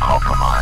compromise.